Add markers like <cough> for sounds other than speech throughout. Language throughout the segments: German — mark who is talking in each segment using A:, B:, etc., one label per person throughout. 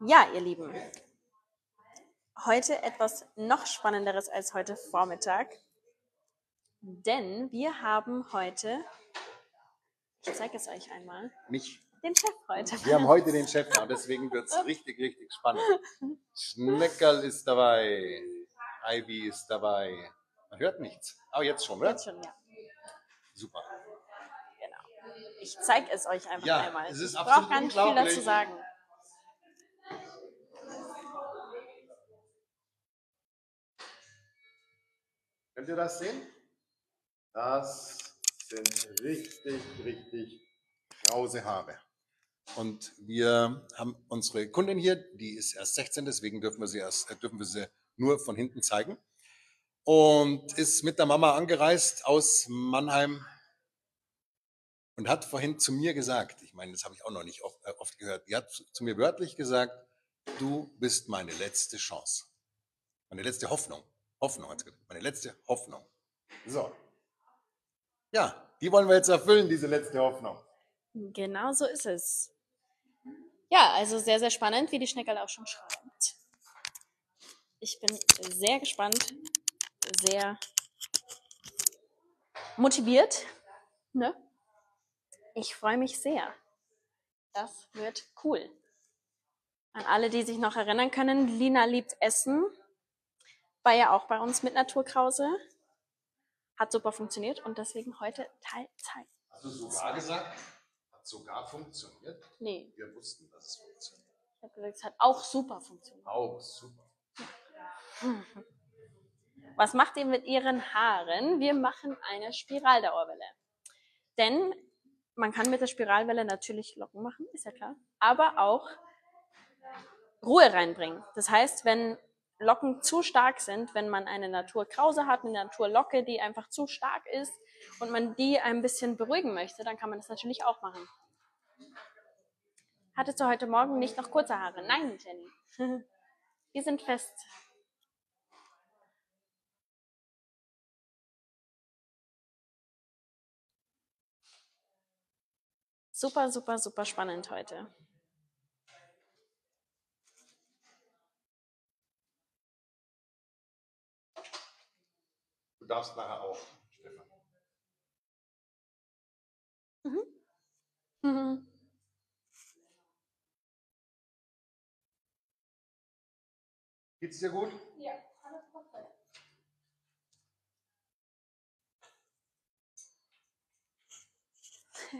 A: Ja, ihr Lieben, heute etwas noch Spannenderes als heute Vormittag, denn wir haben heute, ich zeige es euch einmal,
B: Mich.
A: den Chef heute.
B: Wir haben heute den Chef und deswegen wird es richtig, richtig spannend. Schneckerl ist dabei. Ivy ist dabei. Man hört nichts. Aber jetzt schon, oder?
A: Jetzt schon, ja.
B: Super.
A: Genau. Ich zeige es euch einfach
B: Ja,
A: einmal.
B: es ist
A: ich brauche gar nicht viel dazu sagen.
B: Könnt ihr das sehen? Das sind richtig, richtig krause Haare. Und wir haben unsere Kundin hier, die ist erst 16, deswegen dürfen wir sie, erst, äh, dürfen wir sie nur von hinten zeigen. Und ist mit der Mama angereist aus Mannheim und hat vorhin zu mir gesagt, ich meine, das habe ich auch noch nicht oft, äh, oft gehört, die hat zu mir wörtlich gesagt, du bist meine letzte Chance. Meine letzte Hoffnung. Hoffnung hat. Meine letzte Hoffnung. So. Ja, die wollen wir jetzt erfüllen, diese letzte Hoffnung.
A: Genau so ist es. Ja, also sehr, sehr spannend, wie die Schneckerl auch schon schreibt. Ich bin sehr gespannt, sehr motiviert. Ne? Ich freue mich sehr. Das wird cool. An alle, die sich noch erinnern können, Lina liebt Essen. War ja auch bei uns mit Naturkrause. Hat super funktioniert und deswegen heute Teil 2.
B: Hast du sogar gesagt? Hat sogar funktioniert?
A: Nee,
B: Wir wussten, dass es funktioniert.
A: ich habe gesagt, es hat auch super funktioniert.
B: Auch super. <laughs>
A: Was macht ihr mit ihren Haaren? Wir machen eine Spiraldauerwelle. Denn man kann mit der Spiralwelle natürlich Locken machen, ist ja klar, aber auch Ruhe reinbringen. Das heißt, wenn Locken zu stark sind, wenn man eine Naturkrause hat, eine Naturlocke, die einfach zu stark ist und man die ein bisschen beruhigen möchte, dann kann man das natürlich auch machen. Hattest du heute Morgen nicht noch kurze Haare? Nein, Jenny. <laughs> Die sind fest. Super, super, super spannend heute.
B: Darfst nachher auch, Stefan.
A: Mhm. <laughs>
B: Geht's dir gut?
A: Ja, alles perfekt.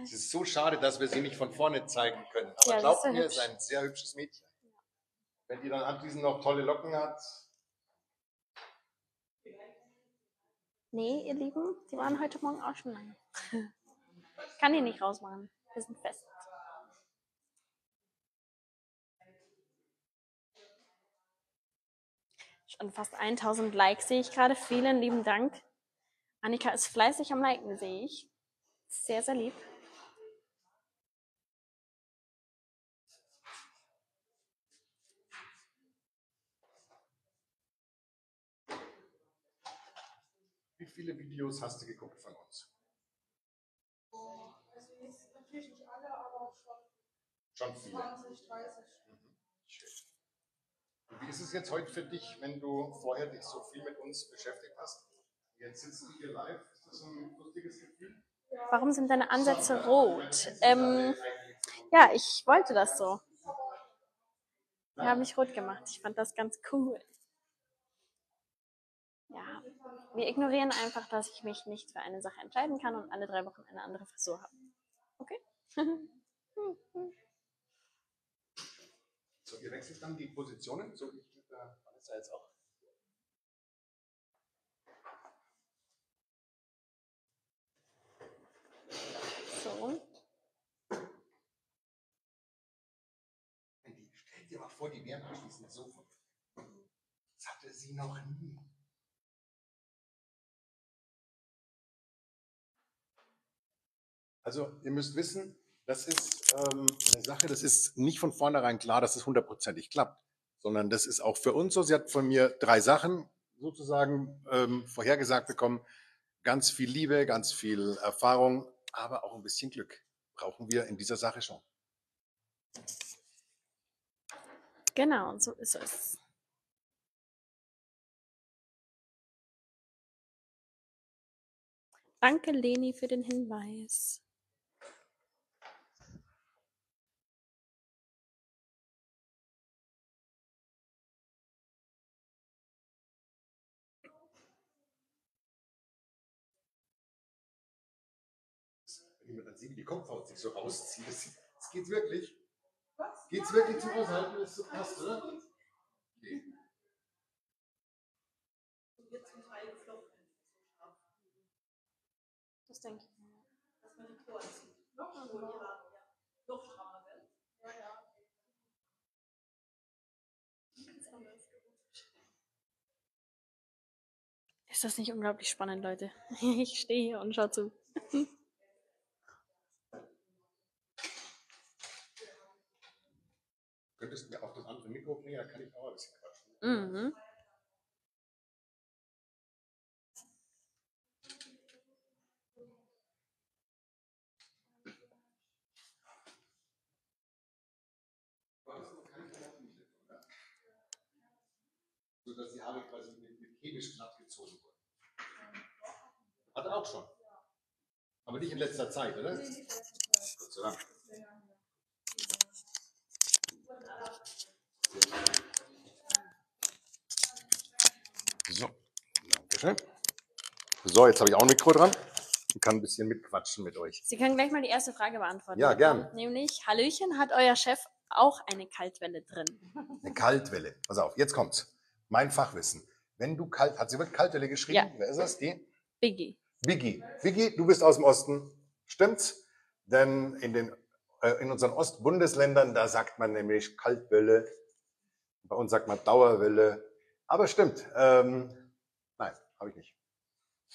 B: Es ist so schade, dass wir sie nicht von vorne zeigen können. Aber
A: Ja,
B: glaubt mir, es ist
A: hübsch.
B: ein sehr hübsches Mädchen. Wenn die dann anschließend noch tolle Locken hat,
A: Nee, ihr Lieben, die waren heute Morgen auch schon lange. Ich kann die nicht rausmachen. Wir sind fest. Schon fast 1000 Likes sehe ich gerade. Vielen lieben Dank. Annika ist fleißig am Liken, sehe ich. Sehr, sehr lieb.
B: wie viele Videos hast du geguckt von uns?
C: Also jetzt natürlich nicht alle, aber schon
B: Schon viele.
C: 20, 30.
B: Schön. Und wie ist es jetzt heute für dich, wenn du vorher dich so viel mit uns beschäftigt hast? Jetzt sitzen wir hier live. Ist das ein lustiges Gefühl?
A: Warum sind deine Ansätze rot? Ähm, ja, ich wollte das so. Die haben mich rot gemacht. Ich fand das ganz cool. Wir ignorieren einfach, dass ich mich nicht für eine Sache entscheiden kann und alle drei Wochen eine andere Frisur habe. Okay?
B: So, ihr wechselt dann die Positionen, so wie ich der Vanessa jetzt auch.
A: So.
B: Die, stell dir mal vor, die wären anschließend so. Das hatte sie noch nie. Also, ihr müsst wissen, das ist ähm, eine Sache, das ist nicht von vornherein klar, dass es hundertprozentig klappt, sondern das ist auch für uns so. Sie hat von mir drei Sachen sozusagen ähm, vorhergesagt bekommen. Ganz viel Liebe, ganz viel Erfahrung, aber auch ein bisschen Glück brauchen wir in dieser Sache schon.
A: Genau, so ist es. Danke, Leni, für den Hinweis.
B: Kopfhaut sich so rauszieht, das, <laughs> das geht wirklich.
C: Was?
B: Geht's wirklich zum Aushalten, wenn es so passt, oder? Okay.
C: Und jetzt zum Teil geflochten. So scharf.
A: Das denke ich. mir.
C: Dass man die zieht. Noch. Ja. Noch gell? Ja, ja.
A: Ist das nicht unglaublich spannend, Leute? <laughs> Ich stehe hier und schaue zu. <laughs>
B: Könntest du mir auch das andere Mikro bringen, da kann ich auch ein bisschen quatschen.
A: Mhm.
B: So dass die Haare quasi mit, mit chemisch glatt gezogen wurden. Hat er auch schon. Aber nicht in letzter Zeit, oder? Gott sei Dank. So, Dankeschön. So, jetzt habe ich auch ein Mikro dran und kann ein bisschen mitquatschen mit euch.
A: Sie können gleich mal die erste Frage beantworten.
B: Ja, gern.
A: Nämlich, Hallöchen, hat euer Chef auch eine Kaltwelle drin?
B: Eine Kaltwelle. Pass auf, jetzt kommt's. Mein Fachwissen. Wenn du kalt, hat sie wirklich Kaltwelle geschrieben?
A: Ja.
B: Wer ist das? Die?
A: Biggie.
B: Biggie. Biggie, du bist aus dem Osten. Stimmt's? Denn in den, in unseren Ostbundesländern, da sagt man nämlich Kaltwelle. Bei uns sagt man Dauerwelle. Aber stimmt. Ähm, nein, habe ich nicht.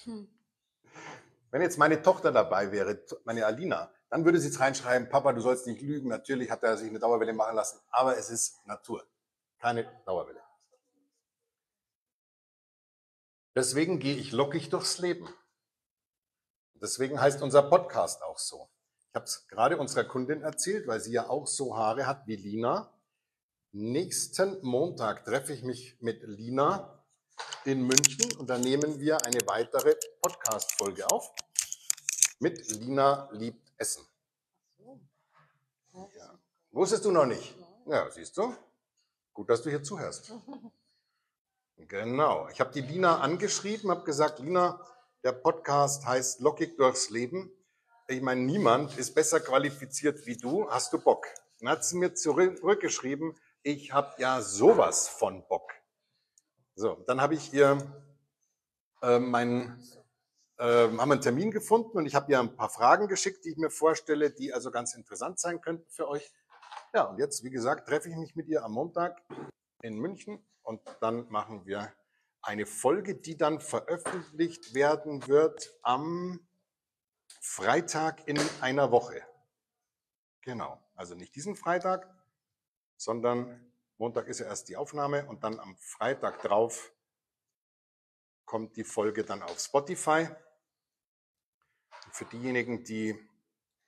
A: Hm.
B: Wenn jetzt meine Tochter dabei wäre, meine Alina, dann würde sie jetzt reinschreiben, Papa, du sollst nicht lügen. Natürlich hat er sich eine Dauerwelle machen lassen, aber es ist Natur. Keine Dauerwelle. Deswegen gehe ich lockig durchs Leben. Deswegen heißt unser Podcast auch so. Ich habe es gerade unserer Kundin erzählt, weil sie ja auch so Haare hat wie Lina. Nächsten Montag treffe ich mich mit Lina in München und dann nehmen wir eine weitere Podcast-Folge auf mit Lina liebt Essen. Ja. Wusstest du noch nicht? Ja, siehst du? Gut, dass du hier zuhörst. Genau. Ich habe die Lina angeschrieben, habe gesagt, Lina, der Podcast heißt Lockig durchs Leben. Ich meine, niemand ist besser qualifiziert wie du. Hast du Bock? Dann hat sie mir zurückgeschrieben, ich habe ja sowas von Bock. So, dann habe ich ihr äh, meinen, äh, haben einen Termin gefunden und ich habe ihr ein paar Fragen geschickt, die ich mir vorstelle, die also ganz interessant sein könnten für euch. Ja, und jetzt, wie gesagt, treffe ich mich mit ihr am Montag in München und dann machen wir eine Folge, die dann veröffentlicht werden wird am Freitag in einer Woche. Genau, also nicht diesen Freitag, sondern Montag ist ja erst die Aufnahme und dann am Freitag drauf kommt die Folge dann auf Spotify. Und für diejenigen, die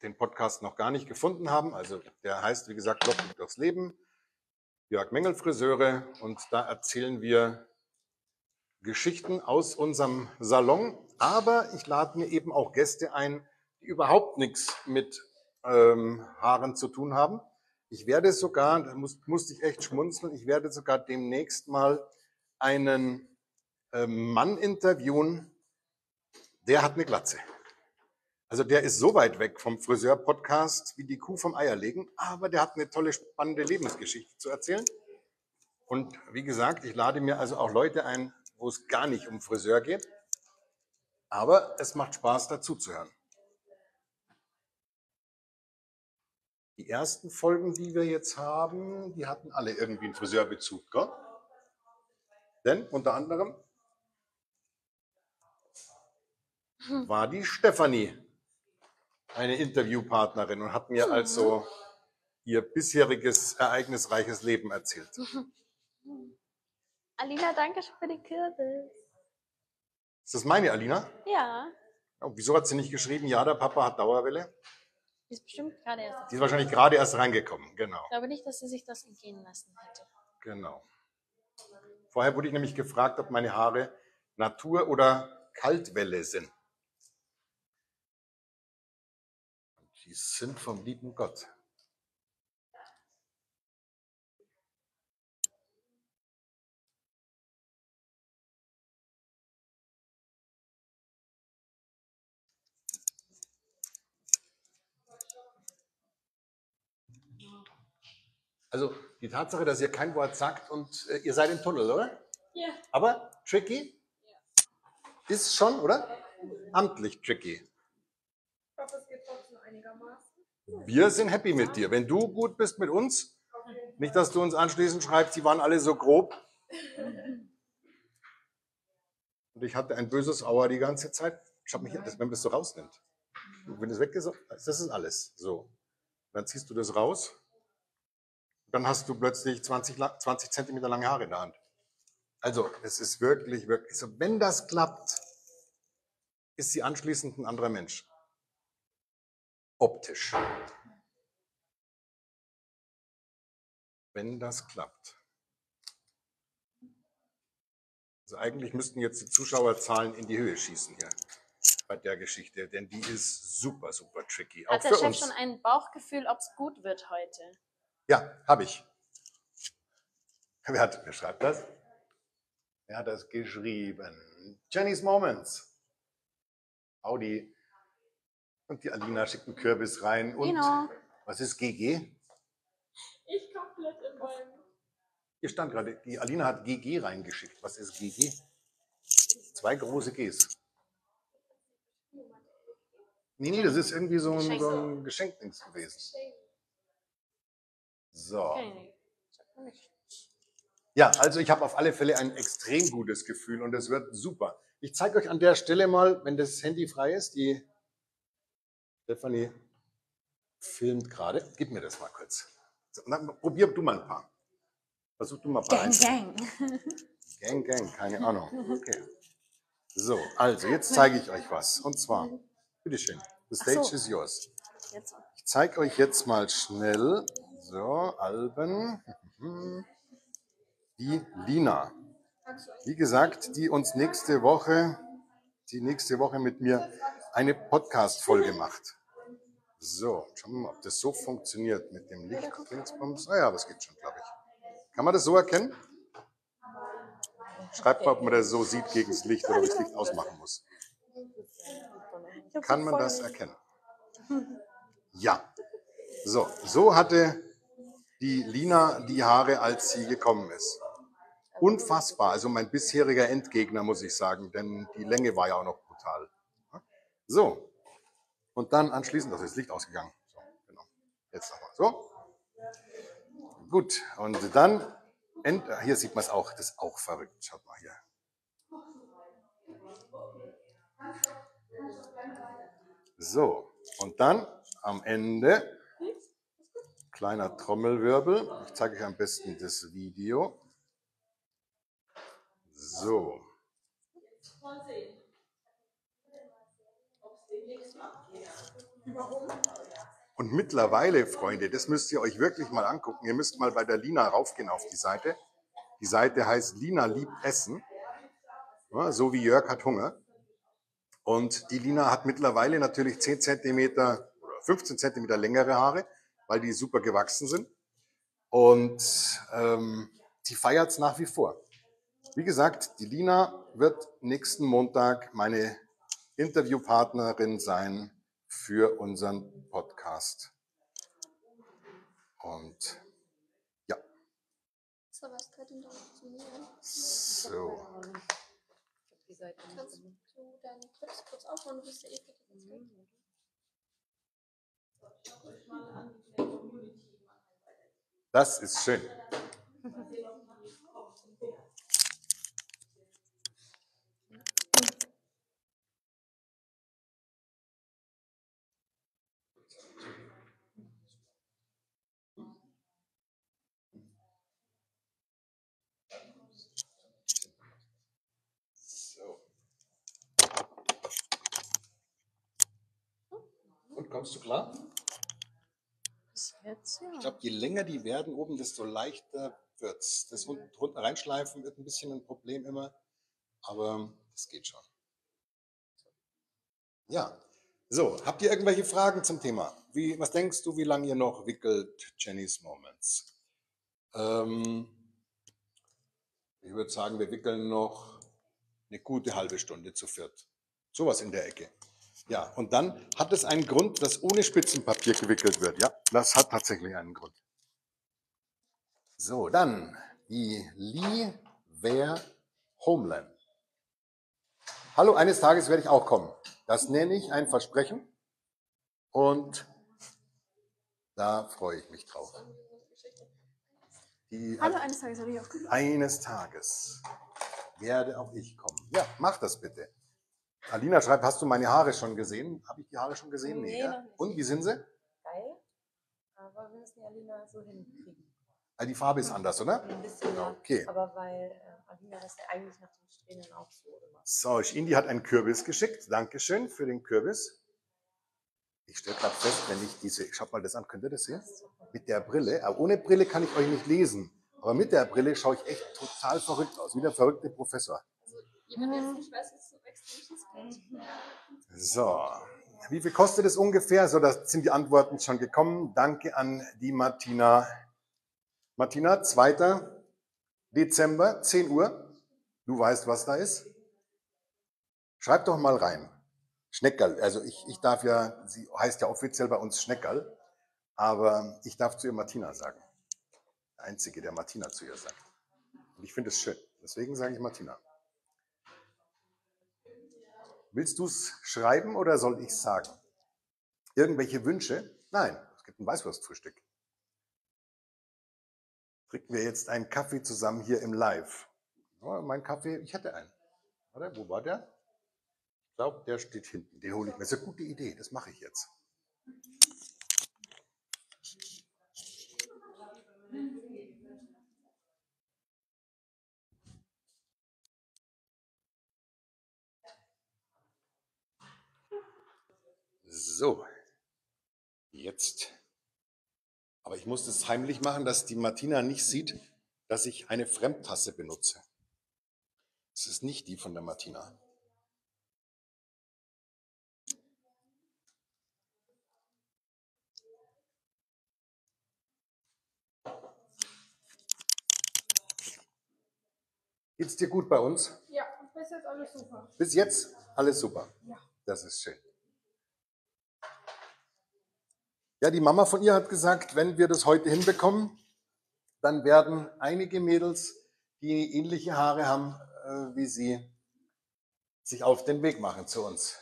B: den Podcast noch gar nicht gefunden haben, also der heißt, wie gesagt, Lockig durchs Leben, Jörg Mengel Friseure und da erzählen wir Geschichten aus unserem Salon, aber ich lade mir eben auch Gäste ein, die überhaupt nichts mit ähm, Haaren zu tun haben. Ich werde sogar, da muss, musste ich echt schmunzeln, ich werde sogar demnächst mal einen ähm, Mann interviewen, der hat eine Glatze. Also der ist so weit weg vom Friseur-Podcast wie die Kuh vom Eierlegen, aber der hat eine tolle, spannende Lebensgeschichte zu erzählen. Und wie gesagt, ich lade mir also auch Leute ein, wo es gar nicht um Friseur geht, aber es macht Spaß dazu zu hören. Die ersten Folgen, die wir jetzt haben, die hatten alle irgendwie einen Friseurbezug, gell? Denn unter anderem war die Stefanie eine Interviewpartnerin und hat mir also ihr bisheriges ereignisreiches Leben erzählt. <laughs>
A: Alina, danke schön für den Kürbis.
B: Ist das meine Alina?
A: Ja,
B: Oh, wieso hat sie nicht geschrieben, ja, der Papa hat Dauerwelle?
A: die ist bestimmt gerade erst.
B: Die ist wahrscheinlich gerade erst reingekommen, genau.
A: Ich glaube nicht, dass sie sich das entgehen lassen hätte.
B: Genau. Vorher wurde ich nämlich gefragt, ob meine Haare Natur- oder Kaltwelle sind. Die sind vom lieben Gott. Also die Tatsache, dass ihr kein Wort sagt und äh, ihr seid im Tunnel, oder?
A: Ja.
B: Aber tricky ist schon, oder? Amtlich tricky.
C: Ich hoffe, es geht trotzdem einigermaßen.
B: Wir sind happy mit dir. Wenn du gut bist mit uns, nicht, dass du uns anschließend schreibst, sie waren alle so grob. Und ich hatte ein böses Auer die ganze Zeit. Schau mich, das, wenn man das so rausnimmt. Wenn das weg ist, das ist alles. So. Dann ziehst du das raus. Dann hast du plötzlich 20, la- 20 Zentimeter lange Haare in der Hand. Also, es ist wirklich, wirklich so. Wenn das klappt, ist sie anschließend ein anderer Mensch. Optisch. Wenn das klappt. Also eigentlich müssten jetzt die Zuschauerzahlen in die Höhe schießen hier bei der Geschichte, denn die ist super, super tricky. Auch
A: Hat der
B: für
A: Chef
B: uns.
A: schon ein Bauchgefühl, ob es gut wird heute?
B: Ja, habe ich. Wer, hat, wer schreibt das? Wer hat das geschrieben? Jenny's Moments. Audi. Und die Alina schickt einen Kürbis rein. Und
A: Genau.
B: was ist GG?
C: Ich komplett in meinem.
B: Hier stand gerade, die Alina hat GG reingeschickt. Was ist GG? Zwei große Gs. Nee, nee, das ist irgendwie so ein,
A: Geschenk.
B: so ein Geschenkdings gewesen. So.
A: Okay.
B: Ja, also ich habe auf alle Fälle ein extrem gutes Gefühl und es wird super. Ich zeige euch an der Stelle mal, wenn das Handy frei ist, die Stefanie filmt gerade. Gib mir das mal kurz. So, na, probier du mal ein paar. Versuch du mal ein paar.
A: Gang, gang.
B: Gang, gang, keine Ahnung. Okay. So, also jetzt zeige ich euch was. Und zwar, bitteschön, the stage
A: so.
B: is yours. Ich zeige euch jetzt mal schnell, so, Alben, die Lina. Wie gesagt, die uns nächste Woche, die nächste Woche mit mir eine Podcast-Folge macht. So, schauen wir mal, ob das so funktioniert mit dem Licht. Ah ja, das geht schon, glaube ich. Kann man das so erkennen? Schreibt mal, ob man das so sieht gegen das Licht oder ob ich das Licht ausmachen muss. Kann man das erkennen? Ja. So, so hatte die Lina die Haare, als sie gekommen ist. Unfassbar. Also mein bisheriger Endgegner, muss ich sagen, denn die Länge war ja auch noch brutal. So. Und dann anschließend, also ist das Licht ausgegangen. So, genau. Jetzt nochmal. So. Gut. Und dann, end, hier sieht man es auch, das ist auch verrückt. Schaut mal hier. So. Und dann am Ende, kleiner Trommelwirbel. Ich zeige euch am besten das Video. So. Und mittlerweile, Freunde, das müsst ihr euch wirklich mal angucken. Ihr müsst mal bei der Lina raufgehen auf die Seite. Die Seite heißt Lina liebt Essen. Ja, so wie Jörg hat Hunger. Und die Lina hat mittlerweile natürlich 10 Zentimeter oder 15 Zentimeter längere Haare, weil die super gewachsen sind. Und ähm, die feiert es nach wie vor. Wie gesagt, die Lina wird nächsten Montag meine Interviewpartnerin sein für unseren Podcast. Und ja,
D: So. Kannst du deine Clips kurz aufmachen? Du bist ja eh.
B: Das ist schön. Kommst du klar?
A: Jetzt, ja.
B: Ich glaube, je länger die werden oben, desto leichter wird's. Das unten drunten reinschleifen wird ein bisschen ein Problem immer, aber das geht schon. Ja, so, habt ihr irgendwelche Fragen zum Thema? Wie, was denkst du, wie lange ihr noch wickelt Jenny's Moments? Ähm, ich würde sagen, wir wickeln noch eine gute halbe Stunde zu viert. Sowas in der Ecke. Ja, und dann hat es einen Grund, dass ohne Spitzenpapier gewickelt wird. Ja, das hat tatsächlich einen Grund. So, dann die Lee Ware Homeland. Hallo, eines Tages werde ich auch kommen. Das nenne ich ein Versprechen und da freue ich mich drauf. Die,
A: Hallo, eines Tages habe ich auch gehört.
B: eines Tages werde auch ich kommen. Ja, mach das bitte. Alina schreibt, hast du meine Haare schon gesehen? Habe ich die Haare schon gesehen?
D: Nee,
B: ja?
D: noch nicht.
B: Und wie sind sie?
D: Geil. Aber wir müssen die Alina so hinkriegen.
B: Ah, Die Farbe ist anders, oder?
D: Ein bisschen, ja.
B: Okay.
D: Aber weil äh, Alina das ja eigentlich nach den Strähnen auch so immer.
B: So, Indy hat einen Kürbis geschickt. Dankeschön für den Kürbis. Ich stelle gerade fest, wenn ich diese, schaut mal das an, könnt ihr das sehen? Mit der Brille, aber ohne Brille kann ich euch nicht lesen. Aber mit der Brille schaue ich echt total verrückt aus, wie der verrückte Professor.
C: Jemand, der es nicht weiß, ist so
B: wie viel kostet es ungefähr? So, da sind die Antworten schon gekommen. Danke an die Martina. Martina, 2. Dezember, 10 Uhr. Du weißt, was da ist. Schreib doch mal rein. Schneckerl. Also ich, ich darf ja, sie heißt ja offiziell bei uns Schneckerl, aber ich darf zu ihr Martina sagen. Der Einzige, der Martina zu ihr sagt. Und ich finde es schön. Deswegen sage ich Martina. Willst du es schreiben oder soll ich sagen? Irgendwelche Wünsche? Nein, es gibt ein Weißwurstfrühstück. Trinken wir jetzt einen Kaffee zusammen hier im Live. Oh, mein Kaffee, ich hätte einen. Oder? Wo war der? Ich glaube, der steht hinten. Den hole ich mir. Das ist eine gute Idee. Das mache ich jetzt. So, jetzt. Aber ich muss das heimlich machen, dass die Martina nicht sieht, dass ich eine Fremdtasse benutze. Es ist nicht die von der Martina. Geht's dir gut bei uns?
C: Ja, bis jetzt alles super.
B: Bis jetzt alles super.
C: Ja.
B: Das ist schön. Ja, die Mama von ihr hat gesagt, wenn wir das heute hinbekommen, dann werden einige Mädels, die ähnliche Haare haben äh, wie sie, sich auf den Weg machen zu uns.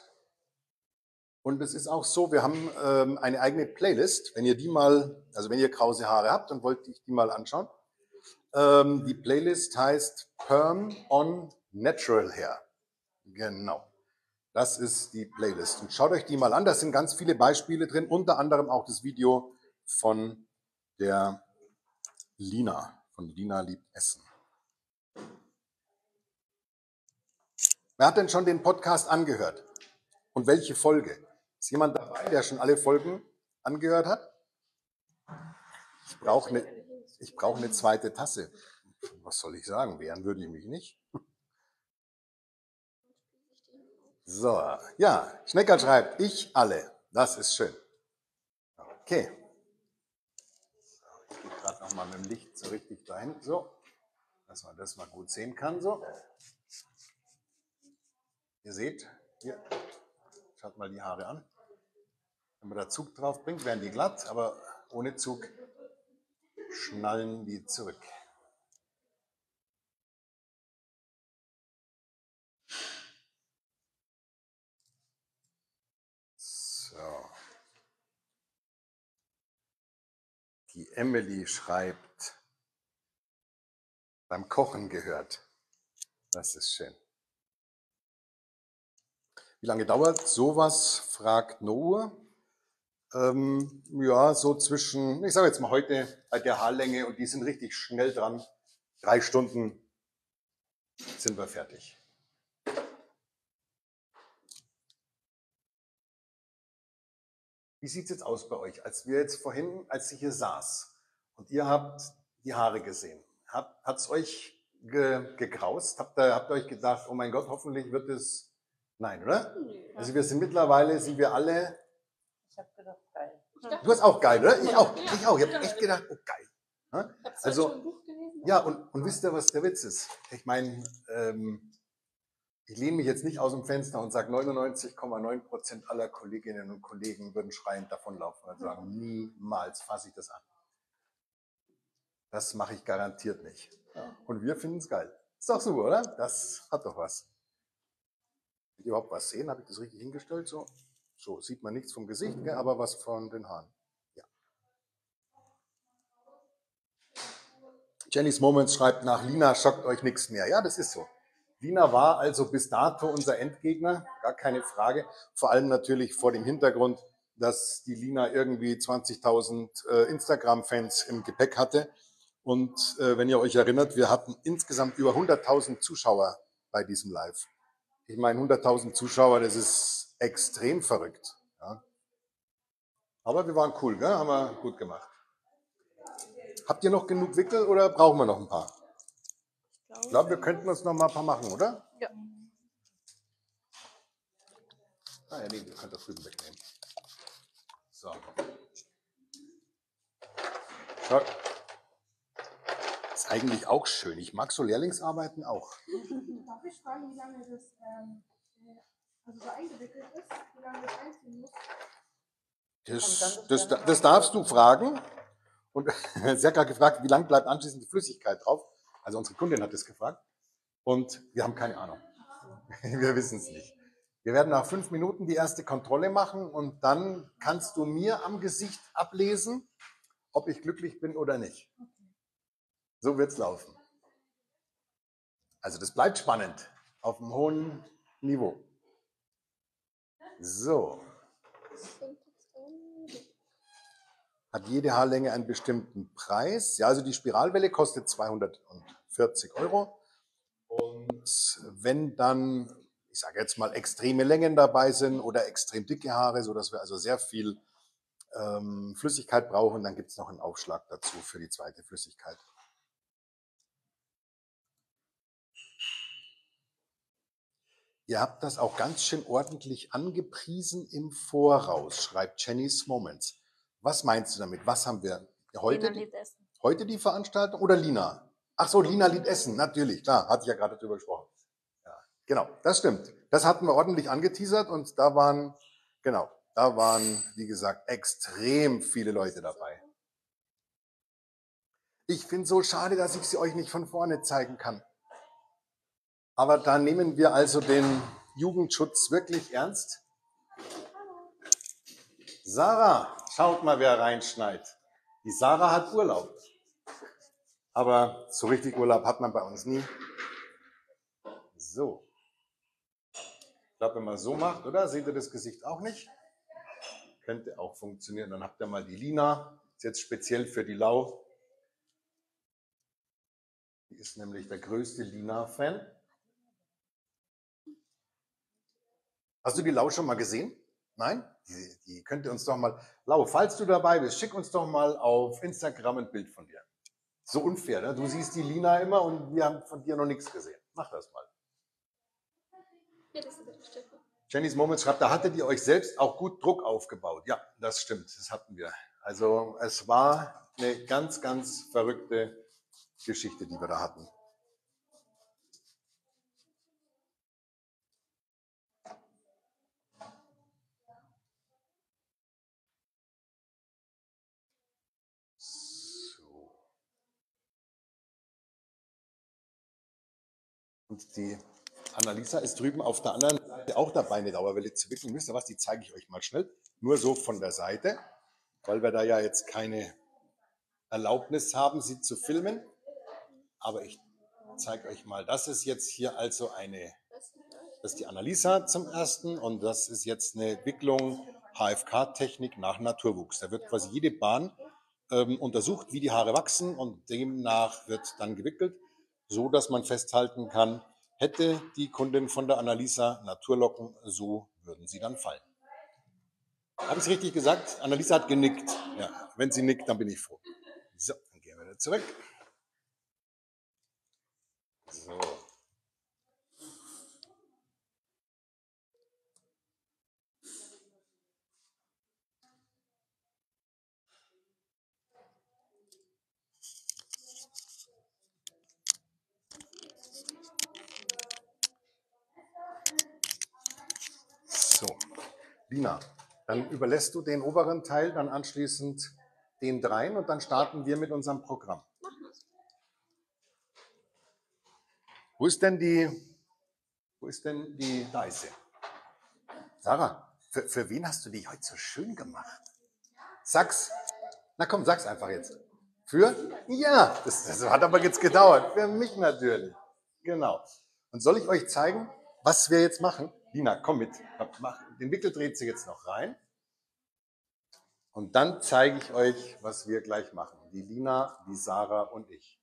B: Und es ist auch so, wir haben ähm, eine eigene Playlist. Wenn ihr die mal, also wenn ihr krause Haare habt und wollt die mal anschauen, ähm, die Playlist heißt Perm on Natural Hair. Genau. Das ist die Playlist. Und schaut euch die mal an. Da sind ganz viele Beispiele drin, unter anderem auch das Video von der Lina, von Lina liebt Essen. Wer hat denn schon den Podcast angehört? Und welche Folge? Ist jemand dabei, der schon alle Folgen angehört hat? Ich brauche eine, ich eine zweite Tasse. Was soll ich sagen? Wehren würde ich mich nicht. So, ja, Schnecker schreibt, ich alle. Das ist schön. Okay. Ich gehe gerade nochmal mit dem Licht so richtig dahin, so, dass man das mal gut sehen kann. So. Ihr seht, hier, schaut mal die Haare an. Wenn man da Zug drauf bringt, werden die glatt, aber ohne Zug schnallen die zurück. Die Emily schreibt, beim Kochen gehört. Das ist schön. Wie lange dauert sowas? fragt Noah. Ähm, ja, so zwischen, ich sage jetzt mal heute bei der Haarlänge und die sind richtig schnell dran. Drei Stunden sind wir fertig. Wie sieht's jetzt aus bei euch? Als wir jetzt vorhin, als ich hier saß und ihr habt die Haare gesehen, Hat es euch ge, gegraust? Habt ihr, habt ihr euch gedacht, oh mein Gott, hoffentlich wird es. Nein, oder? Also wir sind mittlerweile, sind wir alle.
C: Ich habe gedacht, geil.
B: Du hast auch geil, oder? Ich auch. Ich auch. Ich habe echt gedacht, oh geil. Ne? Also-? Ja, und, und wisst ihr, was der Witz ist? Ich meine, ähm, ich lehne mich jetzt nicht aus dem Fenster und sage, 99,9 Prozent aller Kolleginnen und Kollegen würden schreiend davonlaufen und sagen, niemals fasse ich das an. Das mache ich garantiert nicht. Und wir finden es geil. Ist doch super, oder? Das hat doch was. Will überhaupt was sehen? Habe ich das richtig hingestellt? So, so sieht man nichts vom Gesicht, gell, aber was von den Haaren. Ja. Jennys Moments schreibt nach, Lina schockt euch nichts mehr. Ja, das ist so. Lina war also bis dato unser Endgegner, gar keine Frage. Vor allem natürlich vor dem Hintergrund, dass die Lina irgendwie 20.000 äh, Instagram-Fans im Gepäck hatte. Und äh, wenn ihr euch erinnert, wir hatten insgesamt über 100.000 Zuschauer bei diesem Live. Ich meine, 100.000 Zuschauer, das ist extrem verrückt. Ja. Aber wir waren cool, gell? haben wir gut gemacht. Habt ihr noch genug Wickel oder brauchen wir noch ein paar? Ich glaube, wir könnten uns noch mal ein paar machen, oder?
A: Ja.
B: Ah ja, nee, ihr könnt das drüben wegnehmen. So. Ja. Ist eigentlich auch schön. Ich mag so Lehrlingsarbeiten auch.
E: Darf ich fragen, wie lange das ähm, äh, also so eingewickelt ist? Wie lange das einziehen muss?
B: Das, das, das darfst du fragen. Und <laughs> sie hat gerade gefragt, wie lange bleibt anschließend die Flüssigkeit drauf? Also unsere Kundin hat das gefragt. Und wir haben keine Ahnung. <laughs> Wir wissen es nicht. Wir werden nach fünf Minuten die erste Kontrolle machen und dann kannst du mir am Gesicht ablesen, ob ich glücklich bin oder nicht. So wird's laufen. Also das bleibt spannend auf einem hohen Niveau. So. Hat jede Haarlänge einen bestimmten Preis. Ja, also die Spiralwelle kostet 240 Euro. Und wenn dann, ich sage jetzt mal, extreme Längen dabei sind oder extrem dicke Haare, sodass wir also sehr viel ähm, Flüssigkeit brauchen, dann gibt es noch einen Aufschlag dazu für die zweite Flüssigkeit. Ihr habt das auch ganz schön ordentlich angepriesen im Voraus, schreibt Jenny's Moments. Was meinst du damit? Was haben wir heute?
A: Lina liebt Essen.
B: Heute die Veranstaltung oder Lina? Ach so, Lina Lied Essen, natürlich, klar, hatte ich ja gerade drüber gesprochen. Ja, genau, das stimmt. Das hatten wir ordentlich angeteasert und da waren, genau, da waren, wie gesagt, extrem viele Leute dabei. Ich finde so schade, dass ich sie euch nicht von vorne zeigen kann. Aber da nehmen wir also den Jugendschutz wirklich ernst. Sarah, schaut mal, wer reinschneit. Die Sarah hat Urlaub. Aber so richtig Urlaub hat man bei uns nie. So. Ich glaube, wenn man so macht, oder? Seht ihr das Gesicht auch nicht? Könnte auch funktionieren. Dann habt ihr mal die Lina. Ist jetzt speziell für die Lau. Die ist nämlich der größte Lina-Fan. Hast du die Lau schon mal gesehen? Nein? Die, die könnt ihr uns doch mal. Lau, falls du dabei bist, schick uns doch mal auf Instagram ein Bild von dir. So unfair, ne? Du siehst die Lina immer und wir haben von dir noch nichts gesehen. Mach das mal. Jennys Moments schreibt, da hattet ihr euch selbst auch gut Druck aufgebaut. Ja, das stimmt, das hatten wir. Also es war eine ganz, ganz verrückte Geschichte, die wir da hatten. Und die Annalisa ist drüben auf der anderen Seite auch dabei, eine Dauerwelle zu wickeln. Wisst ihr was? Die zeige ich euch mal schnell. Nur so von der Seite, weil wir da ja jetzt keine Erlaubnis haben, sie zu filmen. Aber ich zeige euch mal, das ist jetzt hier also eine, das ist die Annalisa zum ersten und das ist jetzt eine Wicklung HFK-Technik nach Naturwuchs. Da wird quasi jede Bahn ähm, untersucht, wie die Haare wachsen und demnach wird dann gewickelt, so dass man festhalten kann, hätte die Kundin von der Annalisa Naturlocken, so würden sie dann fallen. Habe ich es richtig gesagt? Annalisa hat genickt. Ja, wenn sie nickt, dann bin ich froh. So, dann gehen wir wieder zurück. So. So, Lina, dann überlässt du den oberen Teil dann anschließend den dreien und dann starten wir mit unserem Programm. Wo ist denn die, wo ist denn die, da ist sie. Sarah, für, für wen hast du die heute so schön gemacht? Sag's. Na komm, sag's einfach jetzt. Für? Ja, das, das hat aber jetzt gedauert. Für mich natürlich. Genau. Und soll ich euch zeigen, was wir jetzt machen? Lina, komm mit. Mach, den Wickel dreht sie jetzt noch rein. Und dann zeige ich euch, was wir gleich machen. Die Lina, die Sarah und ich.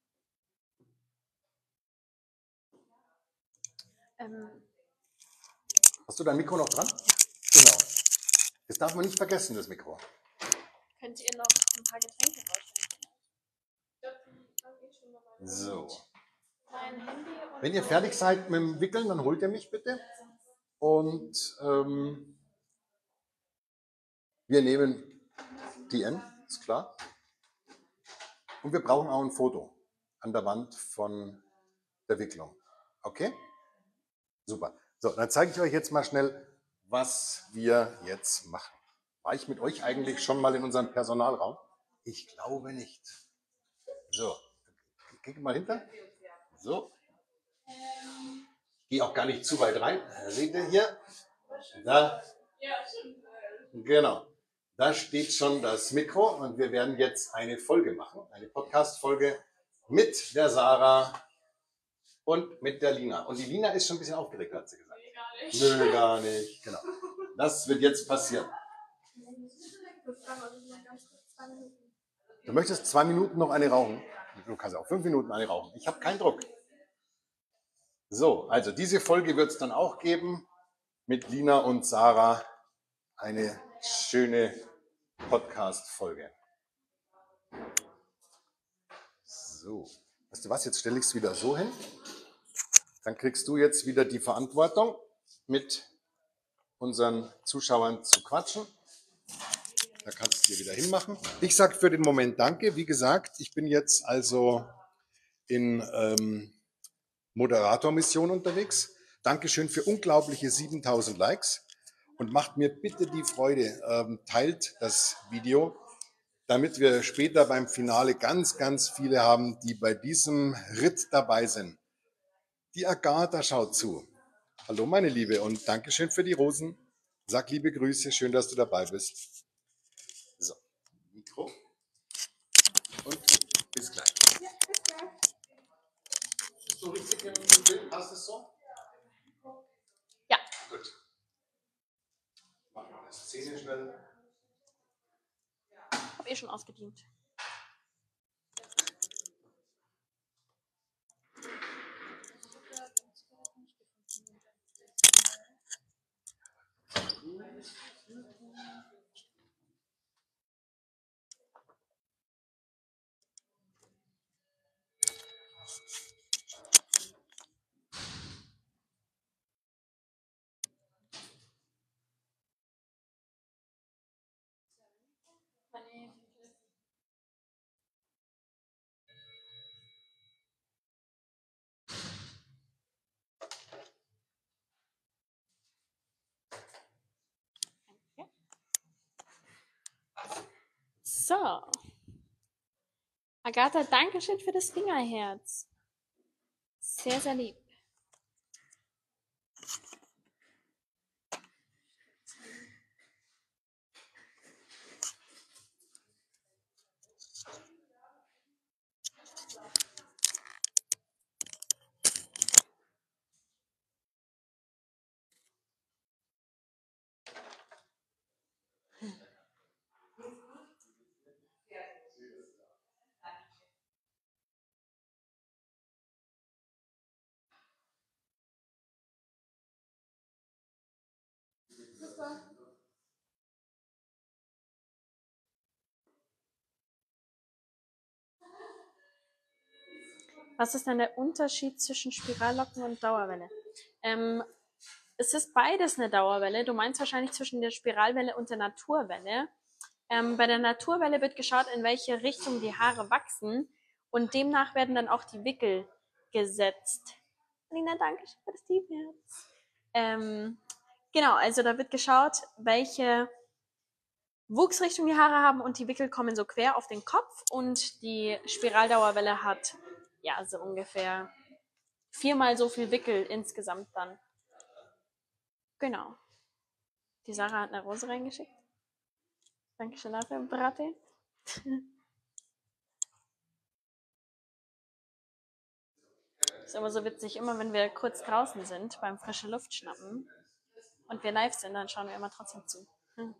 A: Ähm,
B: Hast du dein Mikro noch dran? Genau. Das darf man nicht vergessen, das Mikro.
A: könnt ihr noch ein paar Getränke vorstellen?
B: So.
A: Mein Handy und
B: Wenn ihr fertig seid mit dem Wickeln, dann holt ihr mich bitte. Und ähm, wir nehmen die N, ist klar. Und wir brauchen auch ein Foto an der Wand von der Wicklung. Okay? Super. So, dann zeige ich euch jetzt mal schnell, was wir jetzt machen. War ich mit euch eigentlich schon mal in unserem Personalraum? Ich glaube nicht. So, geh mal hinter. So. Geh auch gar nicht zu weit rein. Seht ihr hier? Da. Genau. Da steht schon das Mikro und wir werden jetzt eine Folge machen, eine Podcast-Folge mit der Sarah und mit der Lina. Und die Lina ist schon ein bisschen aufgeregt, hat sie gesagt. Nö, gar nicht. Genau. Das wird jetzt passieren. Du möchtest zwei Minuten noch eine rauchen? Du kannst auch fünf Minuten eine rauchen. Ich habe keinen Druck. So, also diese Folge wird es dann auch geben mit Lina und Sarah. Eine schöne Podcast-Folge. So, weißt du was, jetzt stelle ich es wieder so hin. Dann kriegst du jetzt wieder die Verantwortung, mit unseren Zuschauern zu quatschen. Da kannst du dir wieder hinmachen. Ich sage für den Moment Danke. Wie gesagt, ich bin jetzt also in ähm, Moderatormission unterwegs. Dankeschön für unglaubliche 7000 Likes und macht mir bitte die Freude, ähm, teilt das Video, damit wir später beim Finale ganz, ganz viele haben, die bei diesem Ritt dabei sind. Die Agatha schaut zu. Hallo meine Liebe und Dankeschön für die Rosen. Sag liebe Grüße, schön, dass du dabei bist. So, Mikro. Und bis gleich. So richtig im Bild, passt es so?
A: Ja.
B: Gut. Machen wir eine Szene schnell.
A: Hab eh schon ausgedient. So. Agatha, danke schön für das Fingerherz. Sehr, sehr lieb. Was ist denn der Unterschied zwischen Spirallocken und Dauerwelle? Ähm, es ist beides eine Dauerwelle. Du meinst wahrscheinlich zwischen der Spiralwelle und der Naturwelle. Ähm, bei der Naturwelle wird geschaut, in welche Richtung die Haare wachsen und demnach werden dann auch die Wickel gesetzt. Alina, danke schön für das Teamherz. Ähm, genau, also da wird geschaut, welche Wuchsrichtung die Haare haben und die Wickel kommen so quer auf den Kopf und die Spiraldauerwelle hat ja so ungefähr viermal so viel Wickel insgesamt dann. Genau. Die Sarah hat eine Rose reingeschickt. Dankeschön dafür, Brate. <laughs> ist immer so witzig, immer wenn wir kurz draußen sind beim frische Luft schnappen und wir live sind, dann schauen wir immer trotzdem zu. Hm.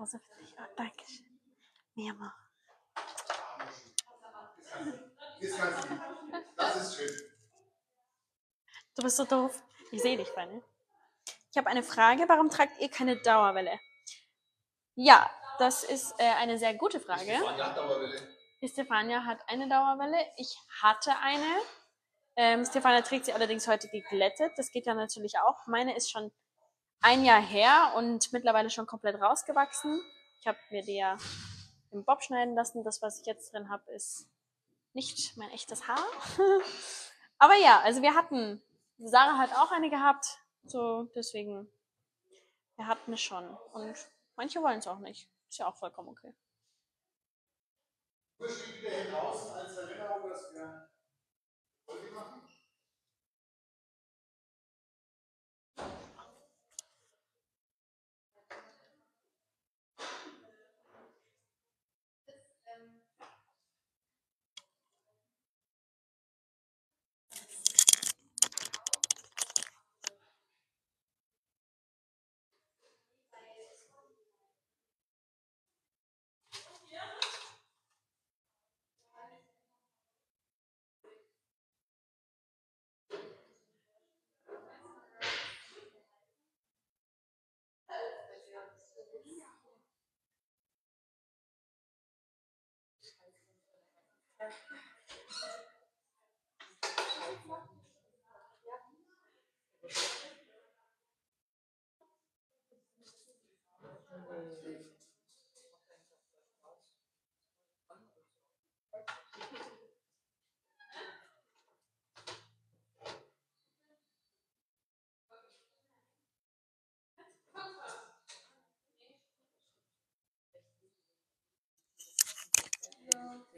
A: Rose für dich. Oh, Dankeschön. Mir mal.
B: Das ist schön.
A: Du bist so doof. Ich sehe dich, Fanny. Ich habe eine Frage. Warum tragt ihr keine Dauerwelle? Ja, das ist äh, eine sehr gute Frage. Die Stefania hat eine Dauerwelle. Ich hatte eine. Ähm, Stefania trägt sie allerdings heute geglättet. Das geht ja natürlich auch. Meine ist schon ein Jahr her und mittlerweile schon komplett rausgewachsen. Ich habe mir die ja im Bob schneiden lassen. Das, was ich jetzt drin habe, ist nicht mein echtes Haar. <laughs> Aber ja, also wir hatten, Sarah hat auch eine gehabt, so deswegen, wir hatten es schon. Und manche wollen es auch nicht. Ist ja auch vollkommen okay.
B: Nur steht wieder draußen als Erinnerung, dass wir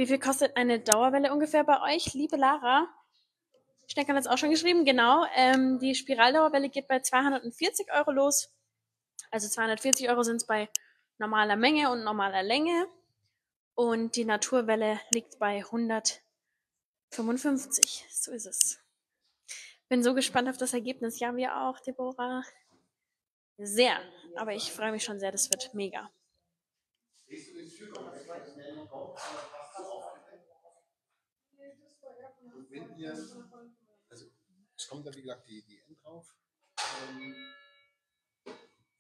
A: Wie viel kostet eine Dauerwelle ungefähr bei euch, liebe Lara? Stecker hat es auch schon geschrieben, genau. Ähm, die Spiraldauerwelle geht bei 240 Euro los. Also 240 Euro sind es bei normaler Menge und normaler Länge. Und die Naturwelle liegt bei 155. So ist es. Bin so gespannt auf das Ergebnis. Ja, wir auch, Deborah. Sehr. Aber ich freue mich schon sehr. Das wird mega.
B: Siehst du den Türraum? Und wenn ihr, also es kommt dann wie gesagt die, die End drauf, ähm,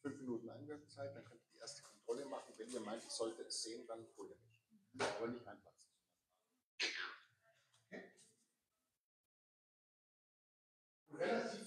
B: fünf Minuten Einwirkungszeit, dann könnt ihr die erste Kontrolle machen. Wenn ihr meint, ich sollte es sehen, dann holt ihr mich. Aber nicht. Okay? Relativ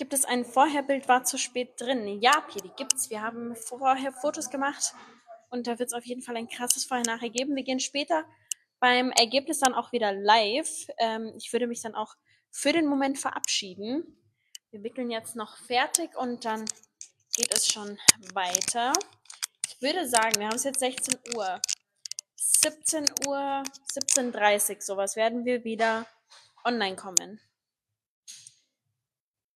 A: Gibt es ein Vorherbild, war zu spät drin? Ja, Pedi, gibt's. Wir haben vorher Fotos gemacht und da wird es auf jeden Fall ein krasses Vorher-Nachher geben. Wir gehen später beim Ergebnis dann auch wieder live. Ähm, ich würde mich dann auch für den Moment verabschieden. Wir wickeln jetzt noch fertig und dann geht es schon weiter. Ich würde sagen, wir haben es jetzt 16 Uhr. 17 Uhr, 17.30 Uhr, sowas werden wir wieder online kommen.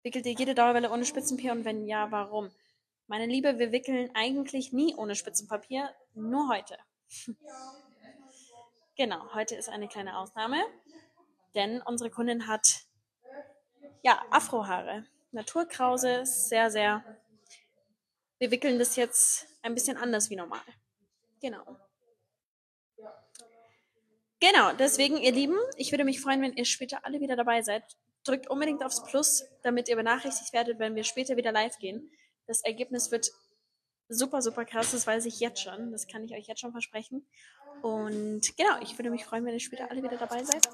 A: Wickelt ihr jede Dauerwelle ohne Spitzenpapier und wenn ja, warum? Meine Liebe, wir wickeln eigentlich nie ohne Spitzenpapier, nur heute. <laughs> genau, heute ist eine kleine Ausnahme, denn unsere Kundin hat ja Afrohaare. Naturkrause, sehr, sehr. Wir wickeln das jetzt ein bisschen anders wie normal. Genau. Genau, deswegen, ihr Lieben, ich würde mich freuen, wenn ihr später alle wieder dabei seid. Drückt unbedingt aufs Plus, damit ihr benachrichtigt werdet, wenn wir später wieder live gehen. Das Ergebnis wird super, super krass, das weiß ich jetzt schon. Das kann ich euch jetzt schon versprechen. Und genau, ich würde mich freuen, wenn ihr später alle wieder dabei seid.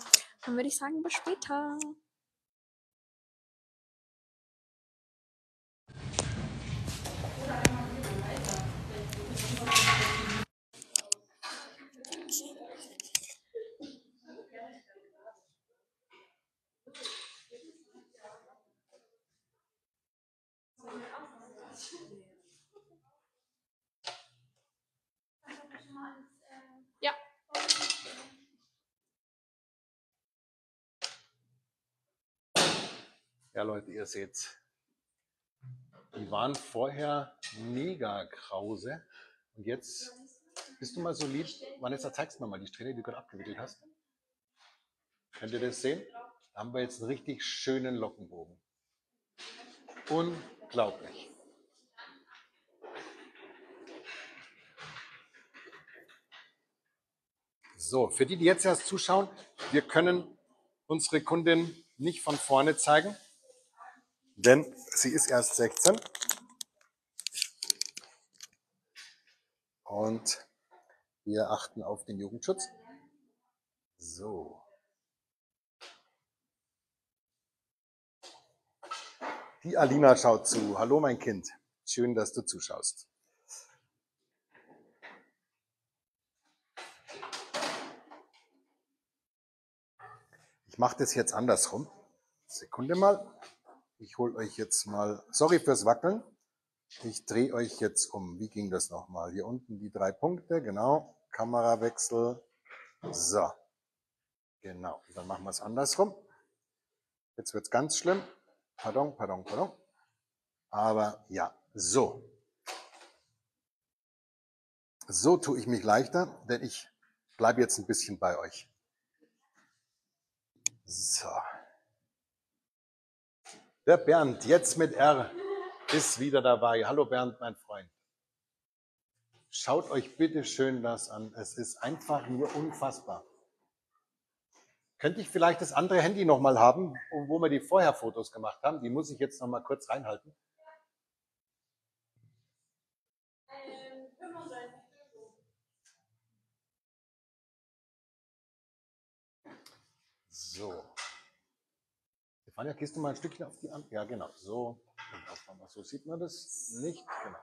A: Dann würde ich sagen, bis später. Ja,
B: Leute, ihr seht, die waren vorher mega krause. Und jetzt bist du mal so lieb. Vanessa, zeigst mir mal die Strähne, die du gerade abgewickelt hast. Könnt ihr das sehen? Da haben wir jetzt einen richtig schönen Lockenbogen. Unglaublich. So, für die, die jetzt erst zuschauen, wir können unsere Kundin nicht von vorne zeigen, denn sie ist erst 16. Und wir achten auf den Jugendschutz. So. Die Alina schaut zu. Hallo mein Kind. Schön, dass du zuschaust. Ich mache das jetzt andersrum. Sekunde mal. Ich hole euch jetzt mal, sorry fürs Wackeln. Ich drehe euch jetzt um. Wie ging das nochmal? Hier unten die drei Punkte, genau. Kamerawechsel. So. Genau. Dann machen wir es andersrum. Jetzt wird's ganz schlimm. Pardon, pardon, pardon. Aber ja, so. So tue ich mich leichter, denn ich bleibe jetzt ein bisschen bei euch. So. Der Bernd, jetzt mit R, ist wieder dabei. Hallo Bernd, mein Freund. Schaut euch bitte schön das an. Es ist einfach nur unfassbar. Könnte ich vielleicht das andere Handy nochmal haben, wo wir die vorher Fotos gemacht haben? Die muss ich jetzt nochmal kurz reinhalten. So. Stefania, gehst du mal ein Stückchen auf die andere? Ja, genau. So. So sieht man das nicht. Genau.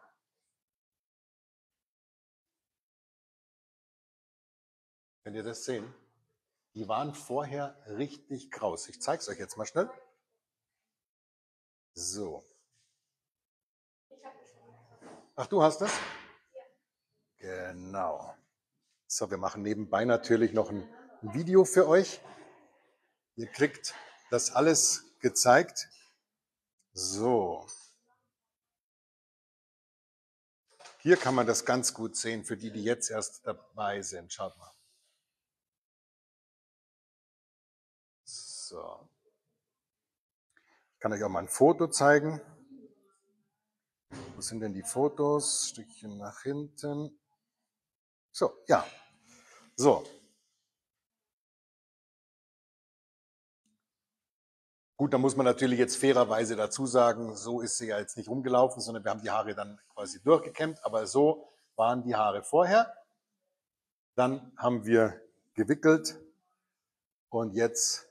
B: Könnt ihr das sehen? Die waren vorher richtig kraus. Ich zeige es euch jetzt mal schnell. So. Ach, du hast das? Genau. So, wir machen nebenbei natürlich noch ein Video für euch. Ihr kriegt das alles gezeigt. So. Hier kann man das ganz gut sehen für die, die jetzt erst dabei sind. Schaut mal. So. Ich kann euch auch mal ein Foto zeigen. Wo sind denn die Fotos? Stückchen nach hinten. So, ja. So. Gut, da muss man natürlich jetzt fairerweise dazu sagen, so ist sie ja jetzt nicht rumgelaufen, sondern wir haben die Haare dann quasi durchgekämmt, aber so waren die Haare vorher. Dann haben wir gewickelt und jetzt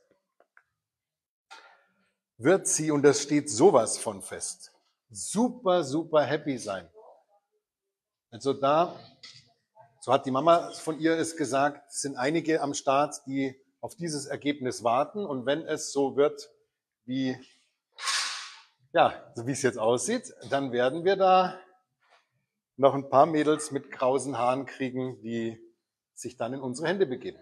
B: wird sie, und das steht sowas von fest, super, super happy sein. Also da, so hat die Mama von ihr es gesagt, sind einige am Start, die auf dieses Ergebnis warten. Und wenn es so wird, wie, ja, so wie es jetzt aussieht, dann werden wir da noch ein paar Mädels mit krausen Haaren kriegen, die sich dann in unsere Hände begeben.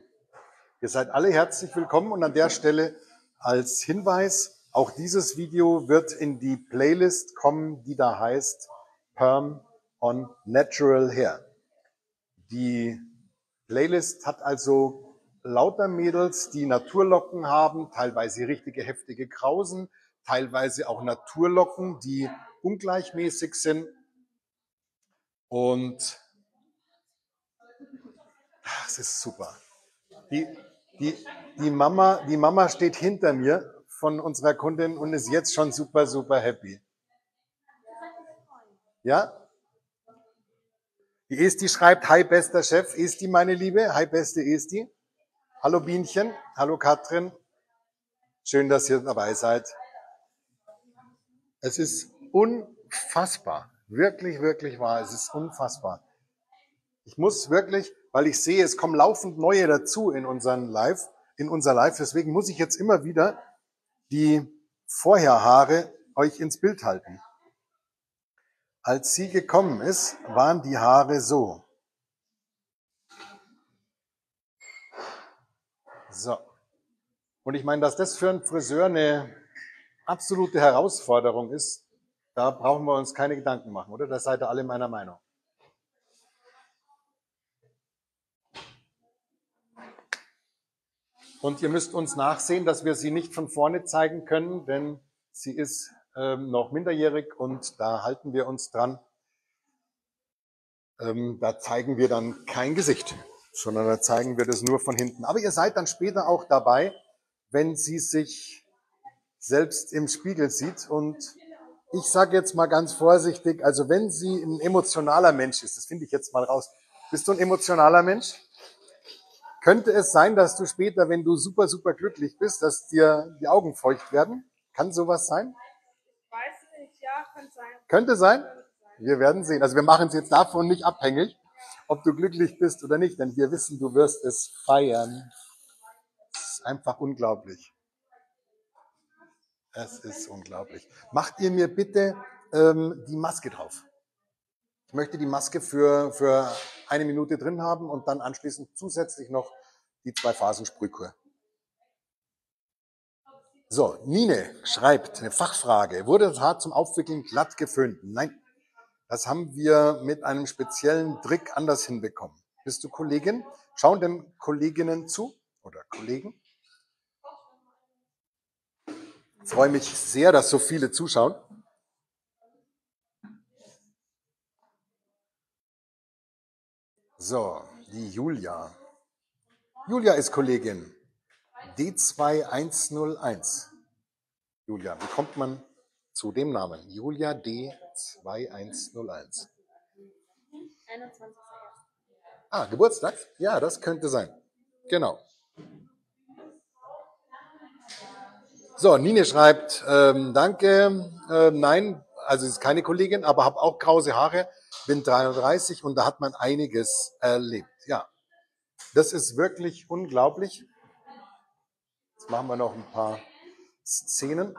B: Ihr seid alle herzlich willkommen und an der Stelle als Hinweis, auch dieses Video wird in die Playlist kommen, die da heißt Perm on Natural Hair. Die Playlist hat also lauter Mädels, die Naturlocken haben, teilweise richtige heftige Krausen, teilweise auch Naturlocken, die ungleichmäßig sind. Und das ist super. Die, die, die, Mama, die Mama steht hinter mir von unserer Kundin und ist jetzt schon super, super happy. Ja? Die Esti schreibt, hi bester Chef, Esti meine Liebe, hi beste Esti. Hallo Bienchen, hallo Katrin, schön, dass ihr dabei seid. Es ist unfassbar, wirklich, wirklich wahr, es ist unfassbar. Ich muss wirklich, weil ich sehe, es kommen laufend neue dazu in unseren Live, in unser Live, deswegen muss ich jetzt immer wieder die Vorherhaare euch ins Bild halten. Als sie gekommen ist, waren die Haare so. So. Und ich meine, dass das für einen Friseur eine absolute Herausforderung ist, da brauchen wir uns keine Gedanken machen, oder? Da seid ihr alle meiner Meinung. Und ihr müsst uns nachsehen, dass wir sie nicht von vorne zeigen können, denn sie ist ähm, noch minderjährig und da halten wir uns dran. Ähm, da zeigen wir dann kein Gesicht, sondern da zeigen wir das nur von hinten. Aber ihr seid dann später auch dabei, wenn sie sich selbst im Spiegel sieht. Und ich sage jetzt mal ganz vorsichtig, also wenn sie ein emotionaler Mensch ist, das finde ich jetzt mal raus. Bist du ein emotionaler Mensch? Könnte es sein, dass du später, wenn du super, super glücklich bist, dass dir die Augen feucht werden? Kann sowas sein? Könnte sein. Wir werden sehen. Also wir machen es jetzt davon nicht abhängig, ob du glücklich bist oder nicht, denn wir wissen, du wirst es feiern. Es ist einfach unglaublich. Es ist unglaublich. Macht ihr mir bitte ähm, die Maske drauf. Ich möchte die Maske für, für eine Minute drin haben und dann anschließend zusätzlich noch die zwei Phasen Sprühkur. So, Nine schreibt eine Fachfrage. Wurde das Haar zum Aufwickeln glatt geföhnt? Nein. Das haben wir mit einem speziellen Trick anders hinbekommen. Bist du Kollegin? Schauen denn Kolleginnen zu oder Kollegen? Ich freue mich sehr, dass so viele zuschauen. So, die Julia. Julia ist Kollegin. D2101. Julia, wie kommt man zu dem Namen? Julia D2101. 21. Ah, Geburtstag? Ja, das könnte sein. Genau. So, Nine schreibt, ähm, danke, äh, nein, also ist keine Kollegin, aber habe auch krause Haare, bin 33 und da hat man einiges erlebt. Ja, das ist wirklich unglaublich. Jetzt machen wir noch ein paar Szenen.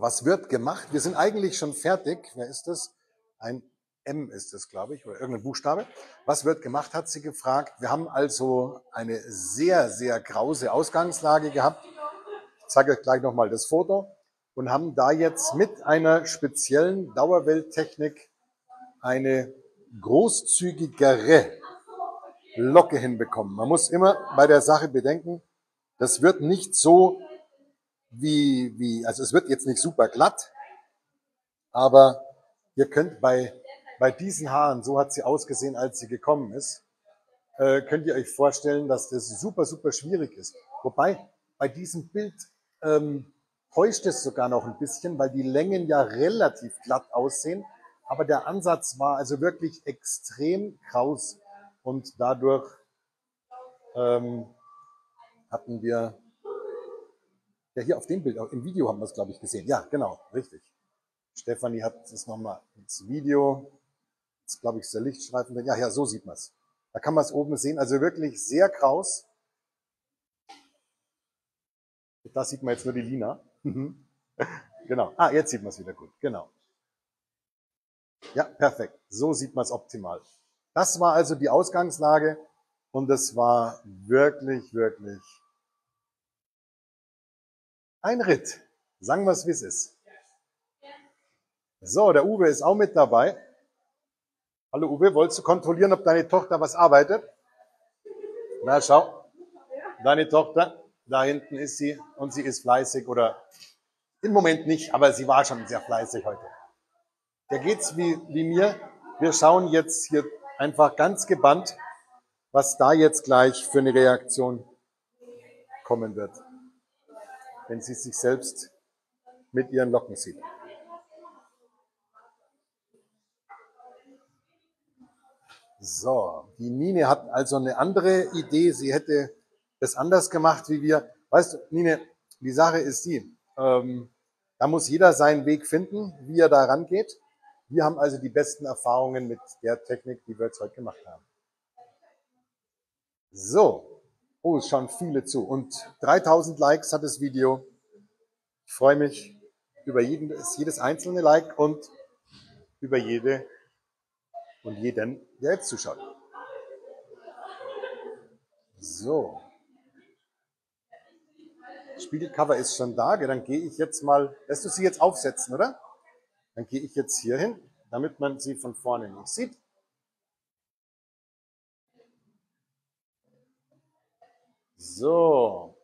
B: Was wird gemacht? Wir sind eigentlich schon fertig. Wer ist das? Ein M ist es, glaube ich, oder irgendein Buchstabe. Was wird gemacht, hat sie gefragt. Wir haben also eine sehr, sehr grause Ausgangslage gehabt. Ich zeige euch gleich nochmal das Foto und haben da jetzt mit einer speziellen Dauerwelttechnik eine großzügigere Locke hinbekommen. Man muss immer bei der Sache bedenken, das wird nicht so wie, wie, also es wird jetzt nicht super glatt, aber ihr könnt bei, bei diesen Haaren, so hat sie ausgesehen, als sie gekommen ist, äh, könnt ihr euch vorstellen, dass das super, super schwierig ist. Wobei bei diesem Bild ähm, täuscht es sogar noch ein bisschen, weil die Längen ja relativ glatt aussehen, aber der Ansatz war also wirklich extrem kraus und dadurch ähm, hatten wir Ja, hier auf dem Bild, im Video haben wir es, glaube ich, gesehen. Ja, genau, richtig. Stefanie hat es nochmal ins Video. Jetzt glaube ich, ist der Lichtstreifen. Ja, ja, so sieht man es. Da kann man es oben sehen. Also wirklich sehr kraus. Da sieht man jetzt nur die Lina. <laughs> Mhm. genau. Ah, jetzt sieht man es wieder gut. Genau. Ja, perfekt. So sieht man es optimal. Das war also die Ausgangslage und es war wirklich, wirklich ein Ritt. Sagen wir es, wie es ist. So, der Uwe ist auch mit dabei. Hallo Uwe, wolltest du kontrollieren, ob deine Tochter was arbeitet? Na, schau. Deine Tochter, da hinten ist sie und sie ist fleißig oder im Moment nicht, aber sie war schon sehr fleißig heute. Der geht's wie, wie mir. Wir schauen jetzt hier einfach ganz gebannt, was da jetzt gleich für eine Reaktion kommen wird, wenn sie sich selbst mit ihren Locken sieht. So, die Nine hat also eine andere Idee. Sie hätte das anders gemacht wie wir. Weißt du, Nine, die Sache ist die, ähm, da muss jeder seinen Weg finden, wie er da rangeht. Wir haben also die besten Erfahrungen mit der Technik, die wir jetzt heute gemacht haben. So, oh, es schauen viele zu. Und 3000 Likes hat das Video. Ich freue mich über jeden, jedes einzelne Like und über jede und jeden, der jetzt zuschaut. So. Spiegelcover ist schon da, dann gehe ich jetzt mal, lässt du sie jetzt aufsetzen, oder? Dann gehe ich jetzt hier hin, damit man sie von vorne nicht sieht. So.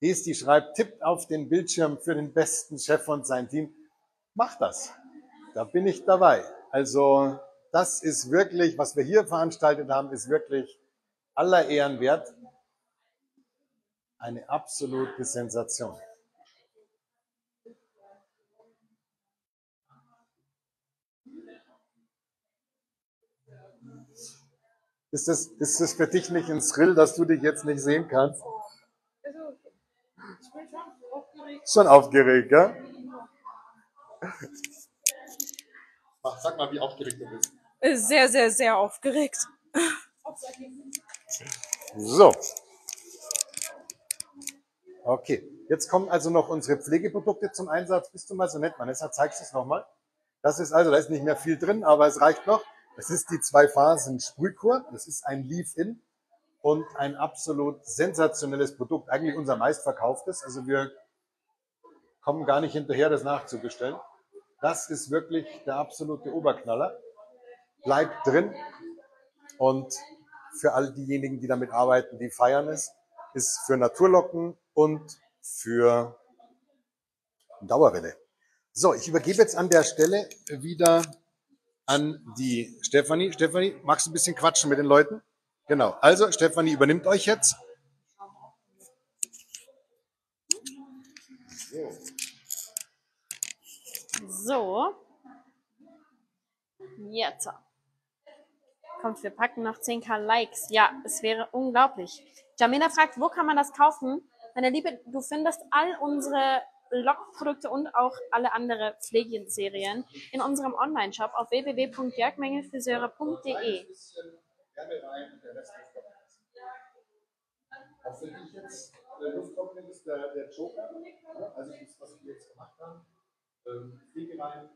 B: Esti schreibt, tippt auf den Bildschirm für den besten Chef und sein Team mach das. Da bin ich dabei. Also das ist wirklich, was wir hier veranstaltet haben, ist wirklich aller Ehren wert. Eine absolute Sensation. Ist das, ist das für dich nicht ein Thrill, dass du dich jetzt nicht sehen kannst?
E: Also, ich bin schon aufgeregt.
B: Schon aufgeregt, gell? Sag mal, wie aufgeregt du bist.
F: Sehr, sehr, sehr aufgeregt.
B: So. Okay, jetzt kommen also noch unsere Pflegeprodukte zum Einsatz. Bist du mal so nett, Vanessa, zeigst du es nochmal? Das ist also, da ist nicht mehr viel drin, aber es reicht noch. Das ist die Zwei-Phasen-Sprühkur. Das ist ein Leave-In und ein absolut sensationelles Produkt. Eigentlich unser meistverkauftes. Also wir kommen gar nicht hinterher, das nachzubestellen. Das ist wirklich der absolute Oberknaller. Bleibt drin und für all diejenigen, die damit arbeiten, die feiern es, ist für Naturlocken und für Dauerwelle. So, ich übergebe jetzt an der Stelle wieder an die Stefanie. Stefanie, magst du ein bisschen quatschen mit den Leuten? Genau. Also, Stefanie übernimmt euch jetzt.
A: So. Jetzt. Kommt, wir packen noch 10k Likes. Ja, es wäre unglaublich. Jamila fragt, wo kann man das kaufen? Meine Liebe, du findest all unsere Lockprodukte und auch alle andere Pflegeserien in unserem Online-Shop auf www.jörgmengelfriseure.de.
B: Auch für dich jetzt der Lufttrocknen ist der, der Joker, also das, was wir jetzt gemacht haben ähm, Pflege rein,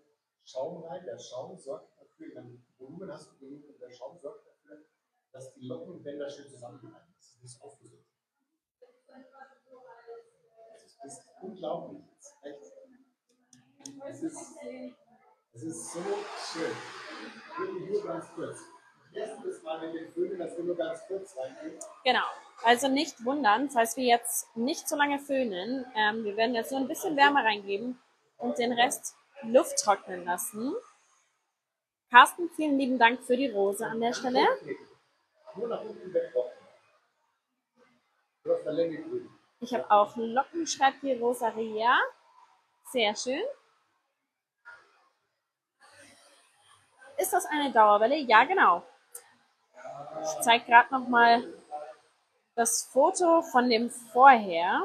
B: Schaum rein. Der Schaum sorgt dafür, wenn du Volumen hast, und der Schaum sorgt dafür, dass die Lockenbänder schön zusammenbleiben. Das ist nicht. Das ist unglaublich. Es ist, es ist so schön. Wirklich nur ganz kurz. Erstes Mal mit den Föhnen, dass wir nur ganz kurz reingehen.
A: Genau. Also nicht wundern, falls wir jetzt nicht so lange föhnen. Ähm, wir werden jetzt nur ein bisschen Wärme reingeben und den Rest Luft trocknen lassen. Carsten, vielen lieben Dank für die Rose an der Stelle.
B: Nur nach unten wegtrocknen. Du hast eine Länge grün.
A: Ich habe auch Locken, schreibt die Rosaria. Sehr schön. Ist das eine Dauerwelle? Ja, genau. Ich zeige gerade noch mal das Foto von dem vorher.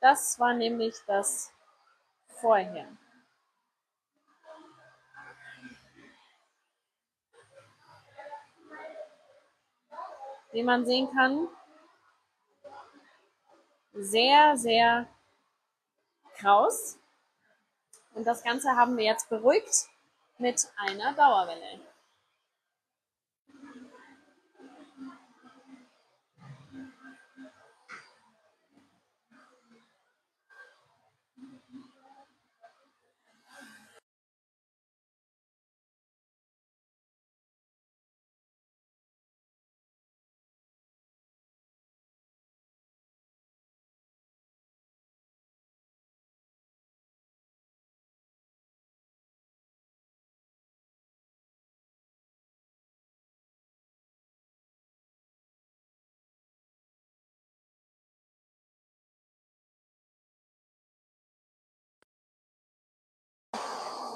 A: Das war nämlich das vorher. Wie man sehen kann, sehr, sehr kraus. Und das Ganze haben wir jetzt beruhigt mit einer Dauerwelle.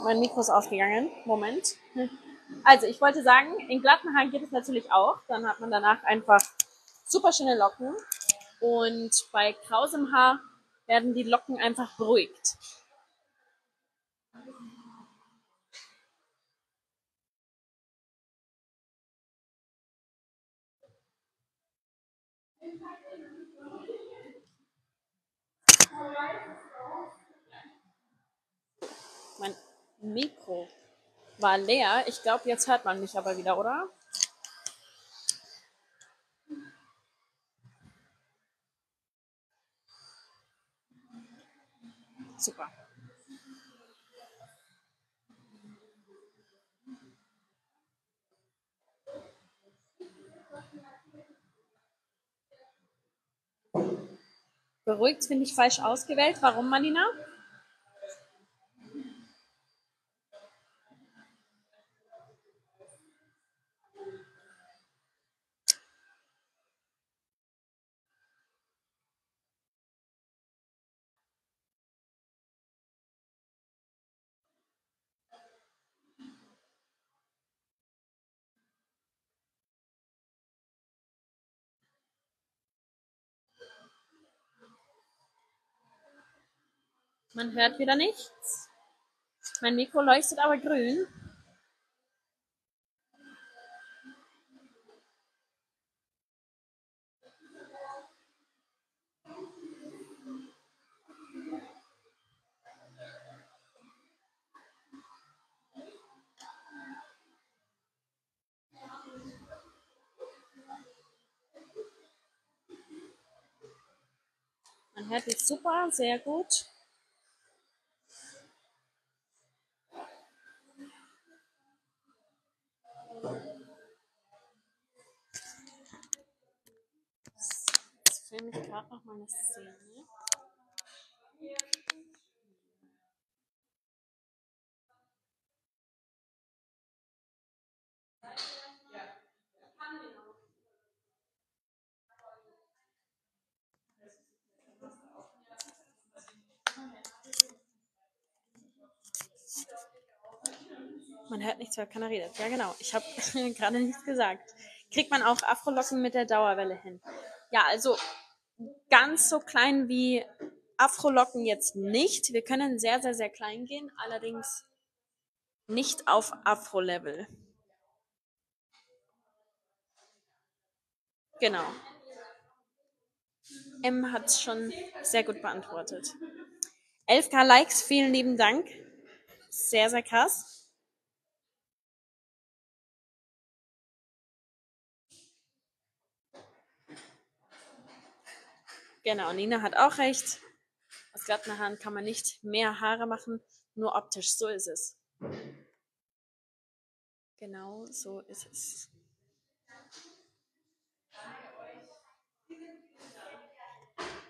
A: Mein Mikro ist ausgegangen. Moment. Also, ich wollte sagen, in glatten Haaren geht es natürlich auch. Dann hat man danach einfach super schöne Locken. Und bei krausem Haar werden die Locken einfach beruhigt. Mein Mikro war leer. Ich glaube, jetzt hört man mich aber wieder, oder? Super. Beruhigt finde ich falsch ausgewählt. Warum, Marlina? Man hört wieder nichts. Mein Mikro leuchtet aber grün. Man hört mich super, sehr gut. Jetzt filme noch meine Szene. Man hört nichts, weil keiner redet. Ja, genau. Ich habe <laughs> gerade nichts gesagt. Kriegt man auch Afrolocken mit der Dauerwelle hin? Ja, also ganz so klein wie Afrolocken jetzt nicht. Wir können sehr, sehr, sehr klein gehen, allerdings nicht auf Afro-Level. Genau. M hat schon sehr gut beantwortet. 11k Likes, vielen lieben Dank. Sehr, sehr krass. Genau, Nina hat auch recht. Aus glatten Haaren kann man nicht mehr Haare machen, nur optisch. So ist es. Genau, so ist es.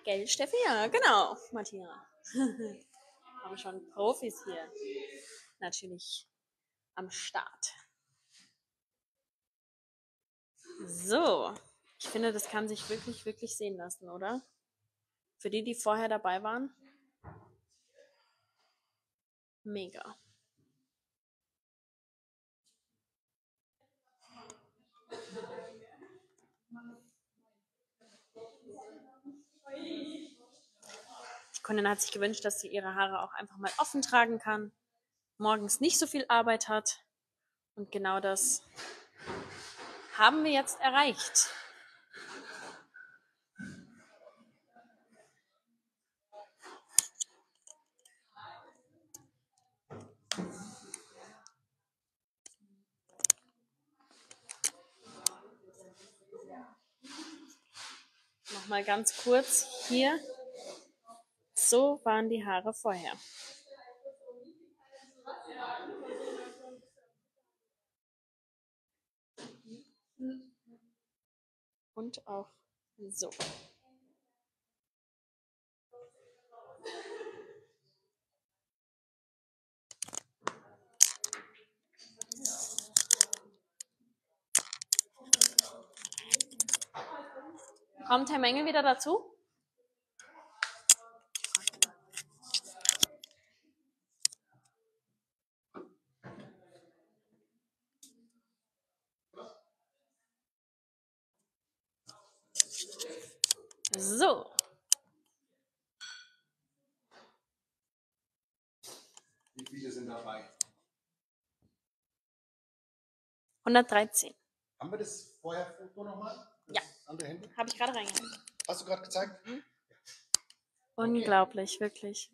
A: Gell, Steffi? Ja, genau, Martina. <laughs> Haben schon Profis hier. Natürlich am Start. So, ich finde, das kann sich wirklich, wirklich sehen lassen, oder? Für die, die vorher dabei waren. Mega. Die Kundin hat sich gewünscht, dass sie ihre Haare auch einfach mal offen tragen kann, morgens nicht so viel Arbeit hat. Und genau das haben wir jetzt erreicht. Nochmal ganz kurz hier. So waren die Haare vorher. Und auch so. Kommt Herr Mengel wieder dazu? So.
B: Wie viele sind dabei?
A: 113.
B: Haben wir das vorher Foto nochmal?
A: Ja.
B: andere Handy?
A: Habe ich gerade reingehauen.
B: Hast du gerade gezeigt?
A: Unglaublich, wirklich.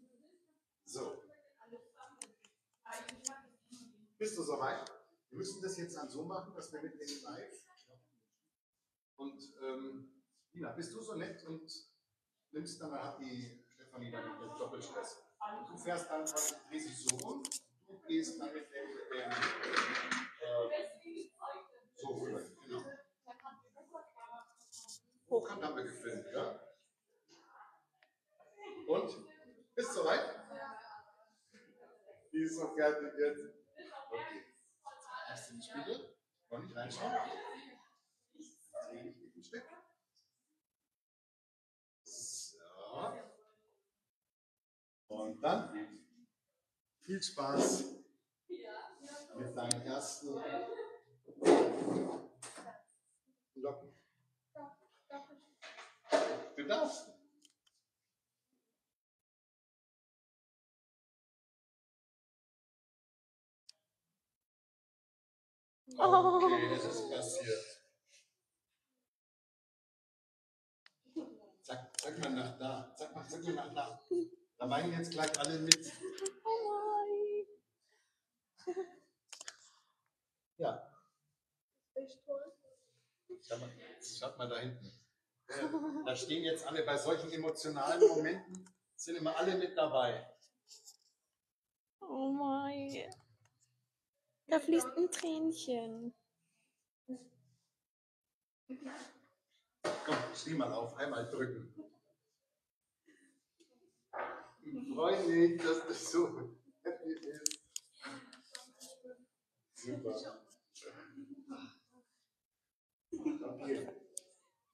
B: So. Bist du soweit? Wir müssen das jetzt dann so machen, dass wir mit dem live. Und ähm, Nina, bist du so nett und nimmst dann, da hat die Stefanie dann den Doppelstress. Du fährst dann quasi, drehst dich so um, du gehst dann mit dem, mit dem äh, so rüber. Haben wir gefilmt, ja? Und? Bist du soweit? Die ist noch fertig jetzt. Okay. Hast du den Spiegel? Noch nicht reinschauen? Dreh ich mit dem Stück. So. Und dann viel Spaß mit deinen ersten Locken. Du darfst. Okay, es ist passiert. Sag, sag mal nach da. Sag mal, sag mal nach da. Da weinen jetzt gleich alle mit. Ja. Schau mal, schaut mal da hinten. Da stehen jetzt alle bei solchen emotionalen Momenten, sind immer alle mit dabei.
A: Oh mein. Da fließt ein Tränchen.
B: Komm, steh mal auf, einmal drücken. Ich freue mich, dass das so happy ist. Super. Okay.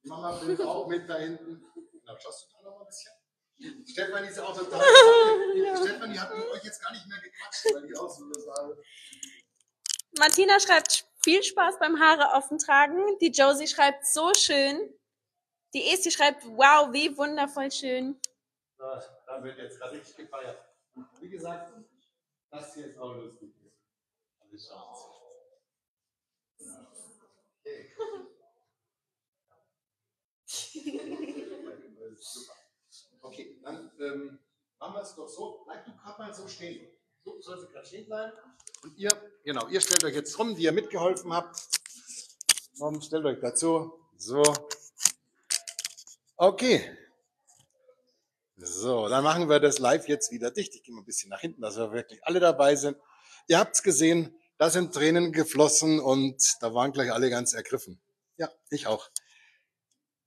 B: Die Mama filmt auch mit da hinten. Na, schaust du da noch mal ein bisschen? Stefanie ist auch total. <laughs> Stefanie hat mit euch jetzt gar nicht mehr gequatscht, weil die auch so sagen.
A: Martina schreibt viel Spaß beim Haare offen tragen. Die Josie schreibt so schön. Die Esti schreibt wow, wie wundervoll schön.
B: Da, da wird jetzt gerade richtig gefeiert. Wie gesagt, das hier ist auch lustig. Alles schauen <laughs> Okay. <laughs> Okay, dann ähm, machen wir es doch so. Bleib du gerade mal so stehen. So soll sie gerade stehen bleiben. Und ihr, genau, ihr stellt euch jetzt rum, die ihr mitgeholfen habt. Komm, stellt euch dazu. So. Okay. So, dann machen wir das live jetzt wieder dicht. Ich gehe mal ein bisschen nach hinten, dass wir wirklich alle dabei sind. Ihr habt's gesehen, da sind Tränen geflossen und da waren gleich alle ganz ergriffen. Ja, ich auch.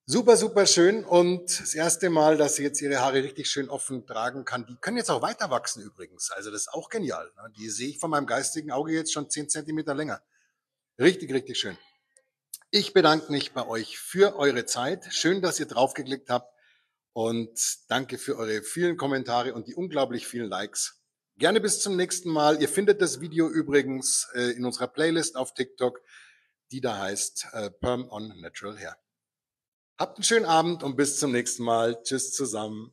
B: Super, super schön und das erste Mal, dass sie jetzt ihre Haare richtig schön offen tragen kann. Die können jetzt auch weiter wachsen übrigens. Also das ist auch genial. ne? Die sehe ich von meinem geistigen Auge jetzt schon 10 Zentimeter länger. Richtig, richtig schön. Ich bedanke mich bei euch für eure Zeit. Schön, dass ihr draufgeklickt habt. Und danke für eure vielen Kommentare und die unglaublich vielen Likes. Gerne bis zum nächsten Mal. Ihr findet das Video übrigens äh, in unserer Playlist auf TikTok, die da heißt äh, Perm on Natural Hair. Habt einen schönen Abend und bis zum nächsten Mal. Tschüss zusammen.